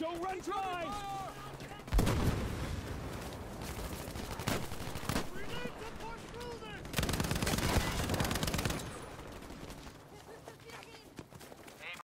Don't run dry!